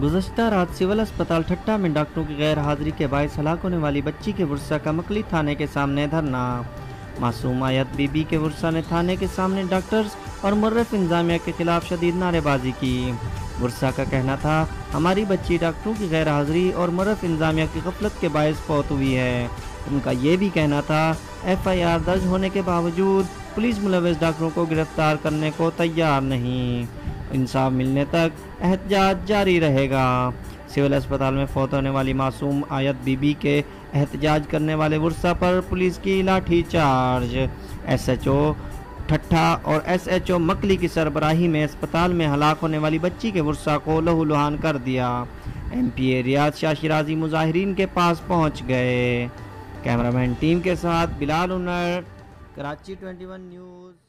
गुजशत रात सिविल अस्पताल ठट्टा में डॉक्टरों की गैर हाजिरी के बायस हलाक होने वाली बच्ची के वर्षा का मकली थाने के सामने धरना। मासूम आयत बीबी के वर्षा ने थाने के सामने डॉक्टर्स और मुर्रफ इंजामिया के खिलाफ शदीद नारेबाजी की। वर्षा का कहना था, हमारी बच्ची डॉक्टरों की गैर हाजिरी और मुर्रफ इंजामिया की गफलत के बायस फौत हुई है। उनका ये भी कहना था एफ़ आई आर दर्ज होने के बावजूद पुलिस मुलविस डॉक्टरों को गिरफ़्तार करने को तैयार नहीं। इंसाफ मिलने तक एहतजाज जारी रहेगा। सिविल अस्पताल में फौत होने वाली मासूम आयत बीबी के एहतजाज करने वाले वर्षा पर पुलिस की lathi charge S H O ठट्ठा और एस एच ओ मकली की सरबराही में अस्पताल में हलाक होने वाली बच्ची के वर्षा को लहूलुहान कर दिया। M P A Riyaz Shah Shirazi मुजाहरीन के पास पहुँच गए। कैमरामैन टीम के साथ बिलाल उन्नर कराची 21 न्यूज़।